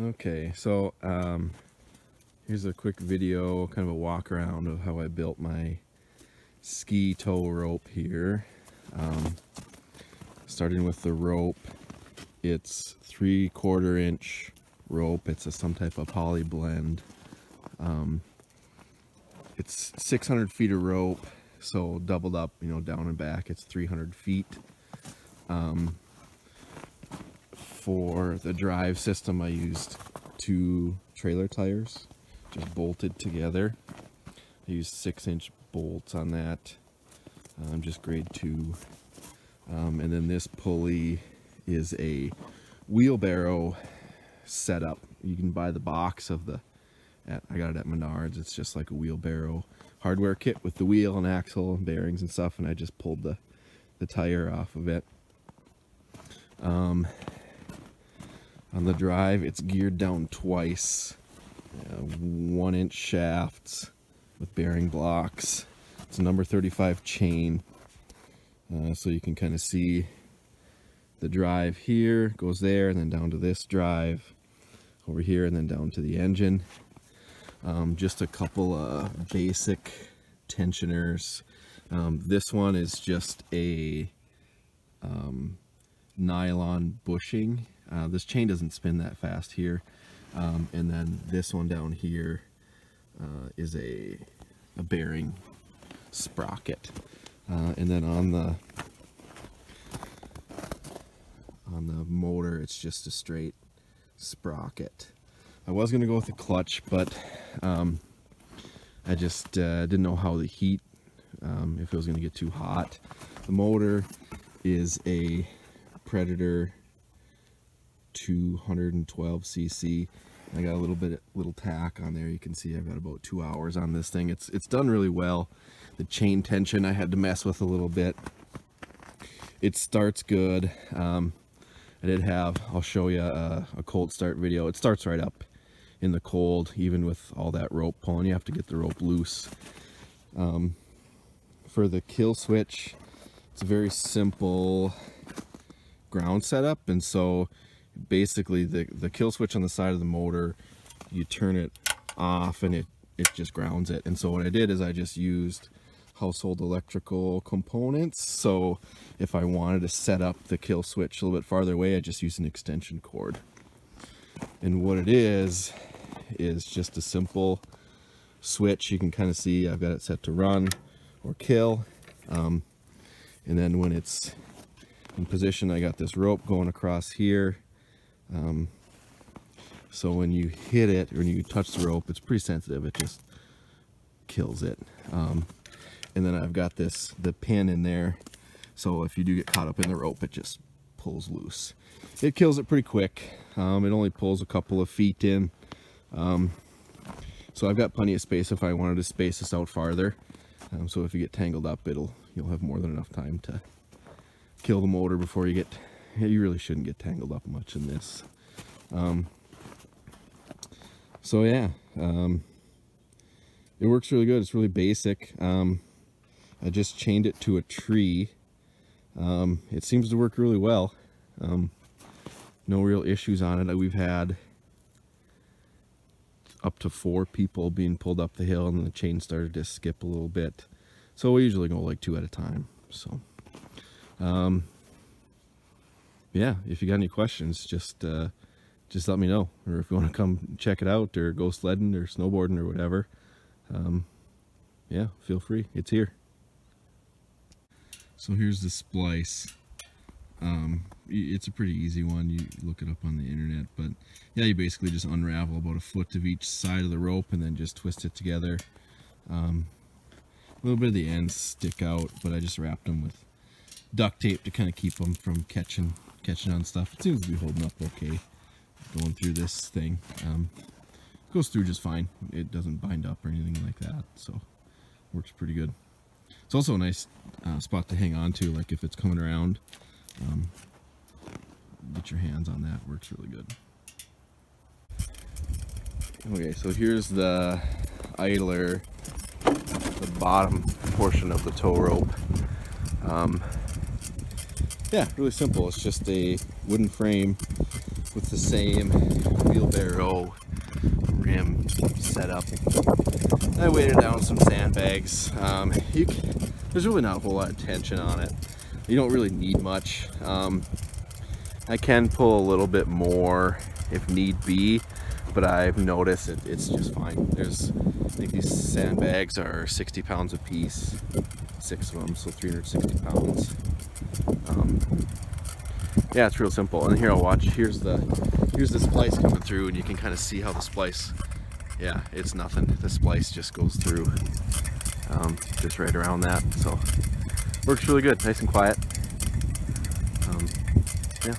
Okay, so um, here's a quick video, kind of a walk around of how I built my ski tow rope here. Um, starting with the rope, it's three quarter inch rope. It's a, some type of poly blend. Um, it's 600 feet of rope, so doubled up, you know, down and back, it's 300 feet. Um, for the drive system I used two trailer tires just bolted together. I used six inch bolts on that um, just grade two. Um, and then this pulley is a wheelbarrow setup. You can buy the box of the at, I got it at Menards. It's just like a wheelbarrow hardware kit with the wheel and axle and bearings and stuff and I just pulled the the tire off of it. Um, on the drive. It's geared down twice. Uh, one inch shafts with bearing blocks. It's a number 35 chain. Uh, so you can kind of see the drive here goes there and then down to this drive over here and then down to the engine. Um, just a couple of basic tensioners. Um, this one is just a um, nylon bushing uh, this chain doesn't spin that fast here. Um, and then this one down here uh, is a, a bearing sprocket. Uh, and then on the on the motor, it's just a straight sprocket. I was going to go with the clutch, but um, I just uh, didn't know how the heat, um, if it was going to get too hot. The motor is a Predator 212 cc I got a little bit little tach on there. You can see I've got about two hours on this thing. It's it's done really well. The chain tension I had to mess with a little bit. It starts good. Um, I did have I'll show you a, a cold start video. It starts right up in the cold even with all that rope pulling. You have to get the rope loose. Um, for the kill switch it's a very simple ground setup. And so basically the, the kill switch on the side of the motor, you turn it off and it, it just grounds it. And so what I did is I just used household electrical components. So if I wanted to set up the kill switch a little bit farther away, I just use an extension cord. And what it is, is just a simple switch. You can kind of see I've got it set to run or kill. Um, and then when it's in position, I got this rope going across here um, so when you hit it, or when you touch the rope, it's pretty sensitive. It just kills it. Um, and then I've got this, the pin in there. So if you do get caught up in the rope, it just pulls loose. It kills it pretty quick. Um, it only pulls a couple of feet in. Um, so I've got plenty of space if I wanted to space this out farther. Um, so if you get tangled up, it'll you'll have more than enough time to kill the motor before you get you really shouldn't get tangled up much in this. Um, so yeah, um, it works really good. It's really basic. Um, I just chained it to a tree. Um, it seems to work really well. Um, no real issues on it. We've had up to four people being pulled up the hill and the chain started to skip a little bit. So we usually go like two at a time. So, um, yeah, if you got any questions, just uh, just let me know. Or if you want to come check it out or go sledding or snowboarding or whatever, um, yeah, feel free. It's here. So here's the splice. Um, it's a pretty easy one. You look it up on the internet, but yeah, you basically just unravel about a foot of each side of the rope and then just twist it together. Um, a little bit of the ends stick out, but I just wrapped them with duct tape to kind of keep them from catching catching on stuff. It seems to be holding up okay going through this thing. Um, goes through just fine. It doesn't bind up or anything like that, so works pretty good. It's also a nice uh, spot to hang on to, like if it's coming around. Um, get your hands on that, works really good. Okay, so here's the idler, the bottom portion of the tow rope. Um, yeah, really simple. It's just a wooden frame with the same wheelbarrow rim setup. I weighted down some sandbags. Um, can, there's really not a whole lot of tension on it. You don't really need much. Um, I can pull a little bit more if need be, but I've noticed it, it's just fine. There's, I think these sandbags are 60 pounds a piece, six of them, so 360 pounds. Um, yeah, it's real simple. And here I'll watch, here's the, here's the splice coming through and you can kind of see how the splice, yeah, it's nothing. The splice just goes through, um, just right around that. So works really good, nice and quiet. Um, yeah.